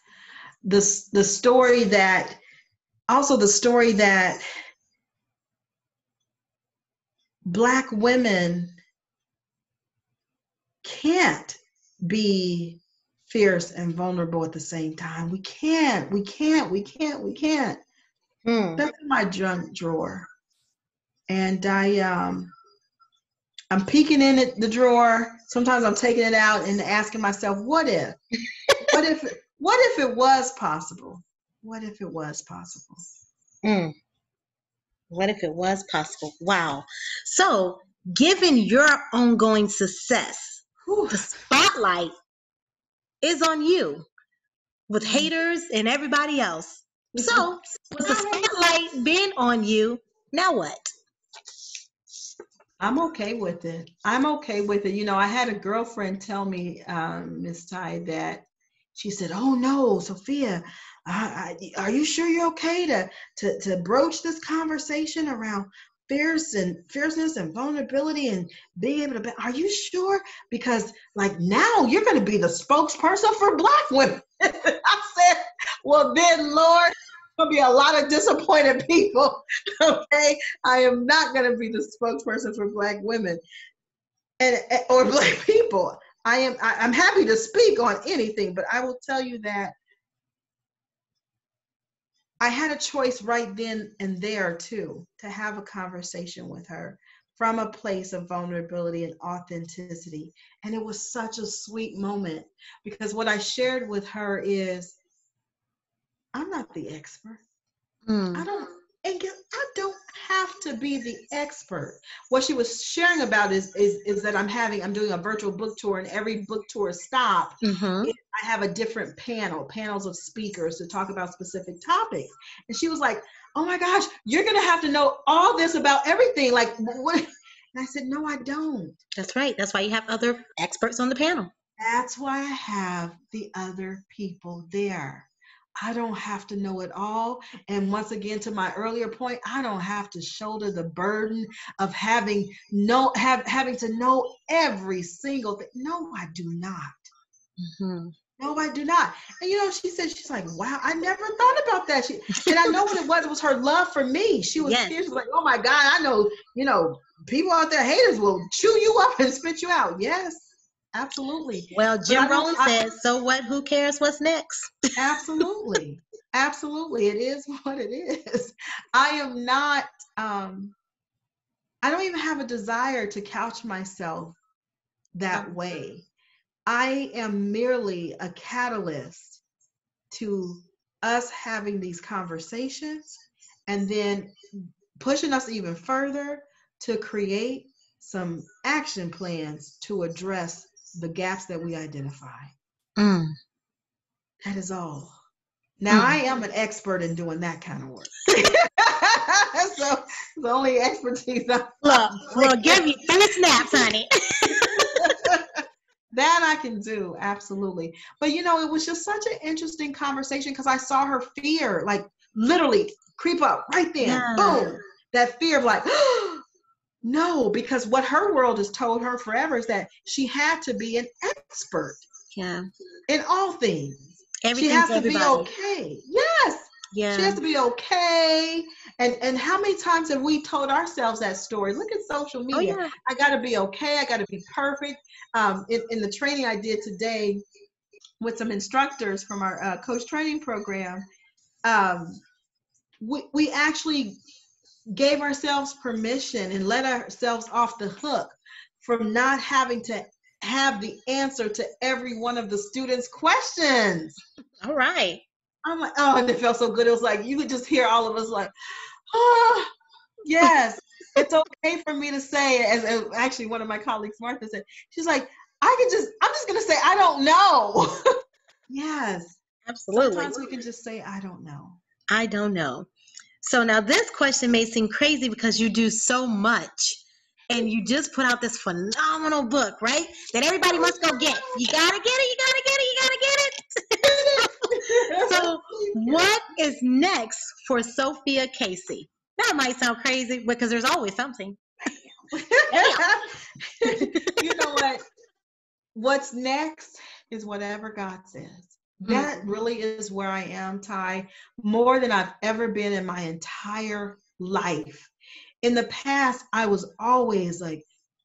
the, the story that, also the story that Black women can't be fierce and vulnerable at the same time. We can't, we can't, we can't, we can't. Hmm. That's in my junk drawer. And I um I'm peeking in it, the drawer. Sometimes I'm taking it out and asking myself, what if? what if what if it was possible? What if it was possible? Mm. What if it was possible? Wow. So, given your ongoing success, Whew. the spotlight is on you with mm. haters and everybody else. So, with the spotlight being on you, now what? I'm okay with it. I'm okay with it. You know, I had a girlfriend tell me, um, Miss Ty, that she said, "Oh no, Sophia, uh, are you sure you're okay to to to broach this conversation around fierce and fierceness and vulnerability and being able to? Be, are you sure? Because like now you're going to be the spokesperson for Black women." I said, "Well then, Lord." Gonna be a lot of disappointed people. Okay, I am not gonna be the spokesperson for Black women and or Black people. I am. I, I'm happy to speak on anything, but I will tell you that I had a choice right then and there too to have a conversation with her from a place of vulnerability and authenticity. And it was such a sweet moment because what I shared with her is I'm not the expert. Mm. I don't and I don't have to be the expert. What she was sharing about is is is that I'm having I'm doing a virtual book tour, and every book tour stop, mm-hmm. I have a different panel, panels of speakers to talk about specific topics. And she was like, "Oh my gosh, you're gonna have to know all this about everything." Like, what? And I said, No, I don't. That's right. That's why you have other experts on the panel. That's why I have the other people there. I don't have to know it all. And once again, to my earlier point, I don't have to shoulder the burden of having no have having to know every single thing. No, I do not. Mm-hmm. No, I do not. And you know, she said she's like, "Wow, I never thought about that." She, and I know what it was. It was her love for me. She was, yes. she was like, "Oh my God, I know. You know, people out there, haters will chew you up and spit you out." Yes, absolutely. Well, Jim Rohn says, "So what? Who cares? What's next?" absolutely, absolutely. It is what it is. I am not. um I don't even have a desire to couch myself that way. I am merely a catalyst to us having these conversations and then pushing us even further to create some action plans to address the gaps that we identify. Mm. That is all. Now, mm. I am an expert in doing that kind of work. so the only expertise I look, we'll give you three snaps, honey. that I can do absolutely. But you know, it was just such an interesting conversation because I saw her fear, like literally creep up right there. Yeah. Boom. That fear of like, no, because what her world has told her forever is that she had to be an expert. Yeah. In all things. she has to everybody. be okay. Yes. Yeah. She has to be okay. And and how many times have we told ourselves that story? Look at social oh, media. Oh, yeah. I gotta be okay. I gotta be perfect. Um, in, in the training I did today with some instructors from our uh, coach training program, um, we, we actually gave ourselves permission and let ourselves off the hook from not having to have the answer to every one of the students' questions. All right. I'm like, oh, and it felt so good. It was like you could just hear all of us like, oh, yes, it's okay for me to say. As, as actually one of my colleagues, Martha said, she's like, I can just, I'm just gonna say, I don't know. yes, absolutely. Sometimes we can just say, I don't know. I don't know. So now this question may seem crazy because you do so much and you just put out this phenomenal book, right? That everybody must go get. You gotta get it, you gotta get it, you gotta get it. so what is next for Sophia Casey? That might sound crazy because there's always something. you know what? What's next is whatever God says. That mm-hmm. really is where I am, Ty, more than I've ever been in my entire life. In the past, I was always like,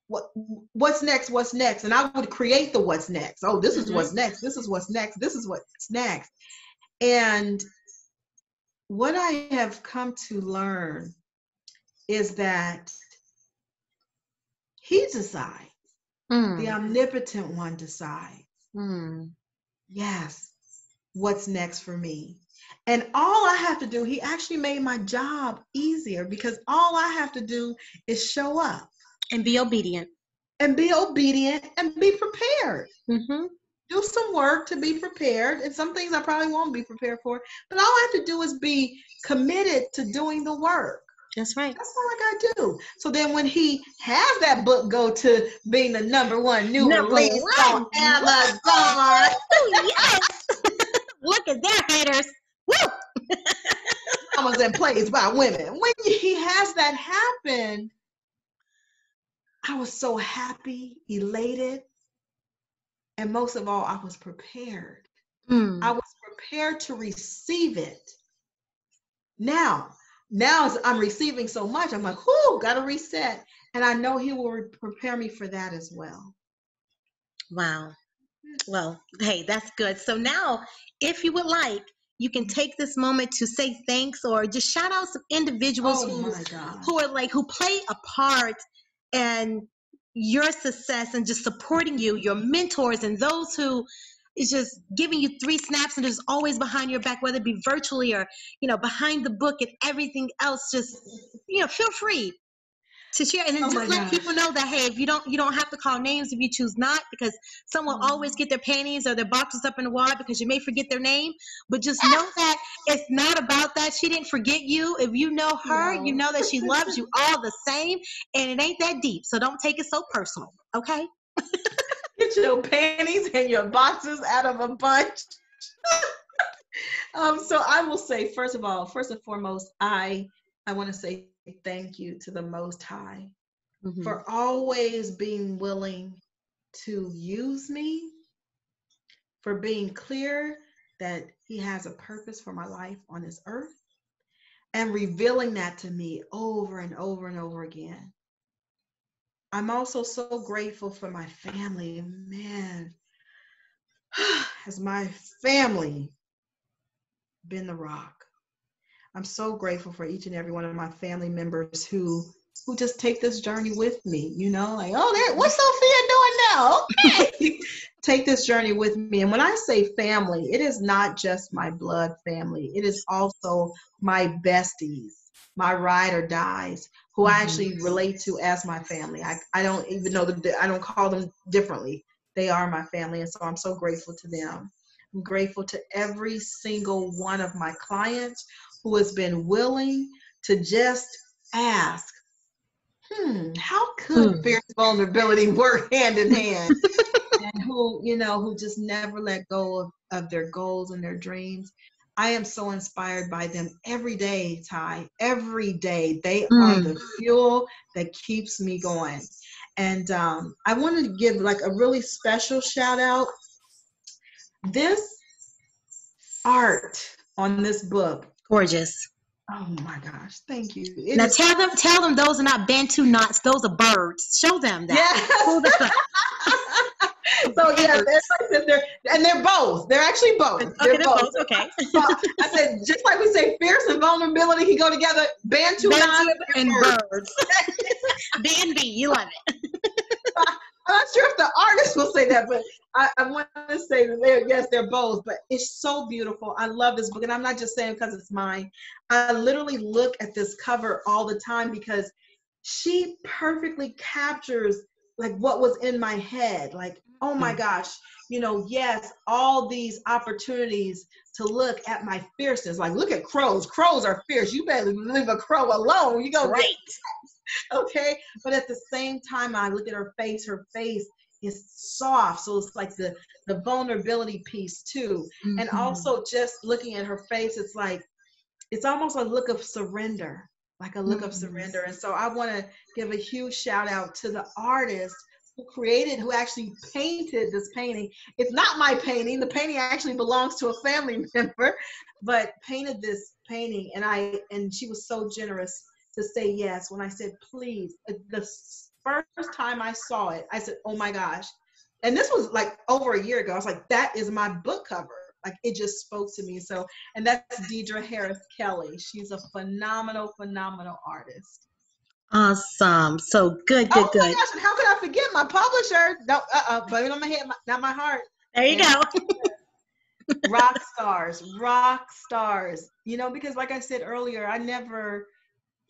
what what's next what's next and i would create the what's next oh this is mm-hmm. what's next this is what's next this is what's next and what i have come to learn is that he decides mm. the omnipotent one decides mm. yes what's next for me. And all I have to do, he actually made my job easier because all I have to do is show up and be obedient. And be obedient and be prepared. Mm-hmm. Do some work to be prepared. And some things I probably won't be prepared for. But all I have to do is be committed to doing the work. That's right. That's all I gotta do. So then when he has that book go to being the number one new number release one. on Amazon. yes. Look at that, haters. Woo! Mamas and plays by women. When he has that happen, I was so happy, elated, and most of all, I was prepared. Mm. I was prepared to receive it. Now, now as I'm receiving so much, I'm like, whoo, got to reset. And I know he will prepare me for that as well. Wow. Well, hey, that's good. So now, if you would like, you can take this moment to say thanks or just shout out some individuals oh who, who are like who play a part in your success and just supporting you, your mentors and those who is just giving you three snaps and just always behind your back, whether it be virtually or you know behind the book and everything else. Just you know, feel free to share and then Oh just let people know that hey if you don't you don't have to call names if you choose not because some will Mhm. always get their panties or their boxes up in the water because you may forget their name. But just know that it's not about that. She didn't forget you. If you know her you know that she loves you all the same and it ain't that deep. So don't take it so personal okay? Get your panties and your boxes out of a bunch. um, so I will say, first of all, first and foremost, I I want to say thank you to the Most High Mm-hmm. for always being willing to use me, for being clear that He has a purpose for my life on this earth, and revealing that to me over and over and over again. I'm also so grateful for my family. Man, has my family been the rock? I'm so grateful for each and every one of my family members who who just take this journey with me. You know, like, oh, there, what's Sophia doing now? Okay, take this journey with me. And when I say family, it is not just my blood family. It is also my besties, my ride or dies, who I Mhm. actually relate to as my family. I, I don't even know that I don't call them differently. They are my family, and so I'm so grateful to them. I'm grateful to every single one of my clients who has been willing to just ask, hmm, how could Hmm. and vulnerability work hand in hand? and who, you know, who just never let go of, of their goals and their dreams. I am so inspired by them every day, Ty. Every day. They are Mm. the fuel that keeps me going. And um, I wanted to give like a really special shout out. This art on this book. Gorgeous Oh my gosh, thank you. It now is- tell them tell them those are not bantu knots those are birds show them that yes. so yeah, they're, like they're and they're both. They're actually both. okay they're both okay So I said, just like we say, fierce and vulnerability can go together. Bantu Bantu knots and birds. birds. B and B, you love it. I'm not sure if the artist will say that, but I, I want to say that they're yes, they're both. But it's so beautiful. I love this book, and I'm not just saying because it's mine. I literally look at this cover all the time because she perfectly captures like what was in my head. Like, oh my Mm. gosh, you know, yes, all these opportunities to look at my fierceness. Like, look at crows. Crows are fierce. You better leave a crow alone. You go Right. Okay but at the same time i look at her face her face is soft so it's like the the vulnerability piece too and Mhm. also just looking at her face it's like it's almost a look of surrender like a look of Mhm. surrender and so i want to give a huge shout out to the artist who created who actually painted this painting it's not my painting the painting actually belongs to a family member but painted this painting and i and she was so generous to say yes when I said please. Uh, The first time I saw it, I said, "Oh my gosh!" And this was like over a year ago. I was like, "That is my book cover." Like it just spoke to me. So, and that's Deidre Harris Kelly. She's a phenomenal, phenomenal artist. Awesome. So good, good, oh my good. gosh! And how could I forget my publisher? No, uh, uh but on my head, my, not my heart. There you Yeah. go. rock stars, rock stars. You know, because like I said earlier, I never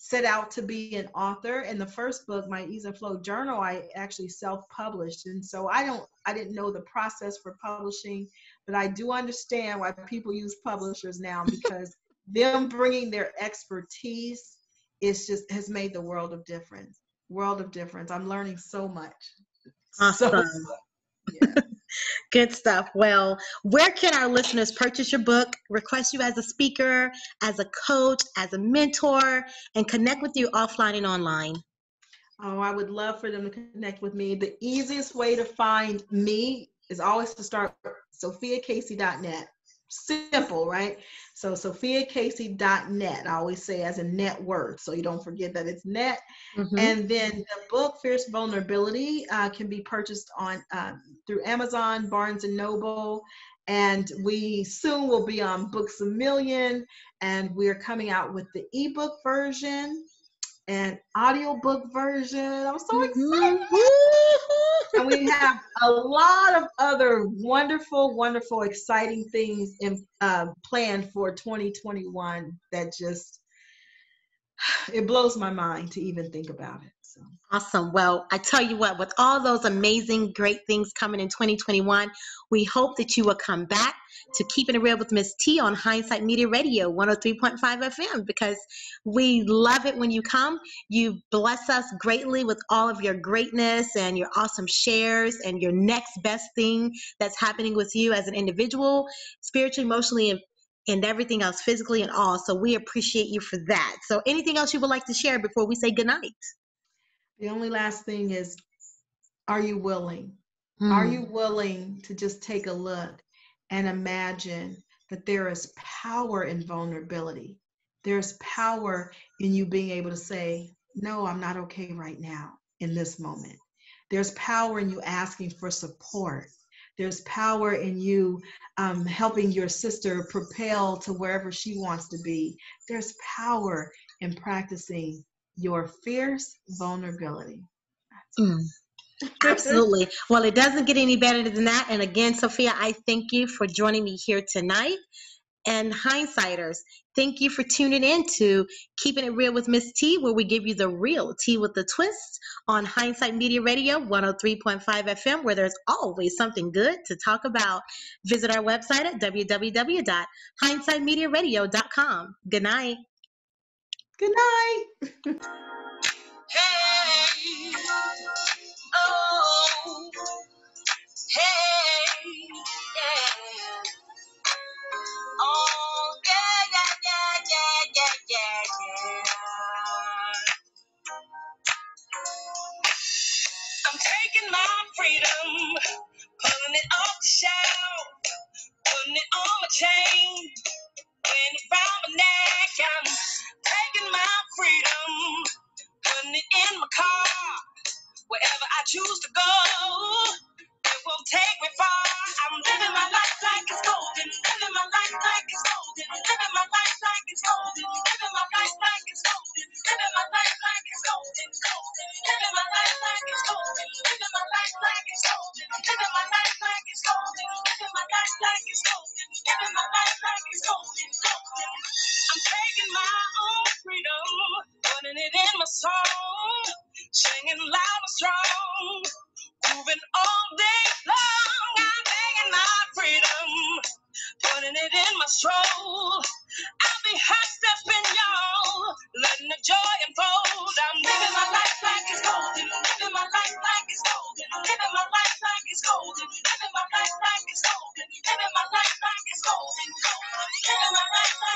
set out to be an author. In the first book, my Ease and Flow journal, I actually self-published, and so I don't, I didn't know the process for publishing, but I do understand why people use publishers now because them bringing their expertise is just has made the world of difference. World of difference. I'm learning so much. So- Awesome. yeah. Good stuff. Well, where can our listeners purchase your book, request you as a speaker, as a coach, as a mentor, and connect with you offline and online? Oh, I would love for them to connect with me. The easiest way to find me is always to start sophiacasey.net. Simple, right? So sophiacasey.net. I always say as a net worth, so you don't forget that it's net. Mhm. And then the book Fierce Vulnerability uh, can be purchased on um, through Amazon, Barnes and Noble, and we soon will be on Books a Million. And we're coming out with the ebook version and audiobook version. I'm so excited. Mhm. And we have a lot of other wonderful, wonderful, exciting things in, uh, planned for 2021 that just it blows my mind to even think about it. Awesome. Awesome. Well, I tell you what, with all those amazing, great things coming in 2021, we hope that you will come back to Keeping It Real with Miss T on Hindsight Media Radio 103.5 FM because we love it when you come. You bless us greatly with all of your greatness and your awesome shares and your next best thing that's happening with you as an individual, spiritually, emotionally, and and everything else physically and all. So we appreciate you for that. So anything else you would like to share before we say goodnight? The only last thing is are you willing? Hmm. Are you willing to just take a look and imagine that there is power in vulnerability? There's power in you being able to say, No, I'm not okay right now in this moment. There's power in you asking for support. There's power in you um, helping your sister propel to wherever she wants to be. There's power in practicing your fierce vulnerability. Mm. Absolutely. Well, it doesn't get any better than that. And again, Sophia, I thank you for joining me here tonight. And hindsighters, thank you for tuning in to Keeping It Real with Miss T, where we give you the real tea with the twist on Hindsight Media Radio 103.5 FM, where there's always something good to talk about. Visit our website at www.hindsightmediaradio.com. Good night. Good night. hey, oh, hey, yeah. Oh, yeah, yeah, yeah, yeah, yeah, yeah. I'm taking my freedom, pulling it off the shelf, putting it on my chain, around my neck. I'm taking my freedom, putting it in my car, wherever I choose to go. It won't take me far. I'm living my life like it's golden, living my life like it's golden, living my life like it's golden, living putting it in my song, I'll be hot stepping, y'all, letting the joy unfold. I'm living my life like it's golden, living my life like it's golden, living my life like it's golden, living my life like it's golden, living my life like it's golden, living my life like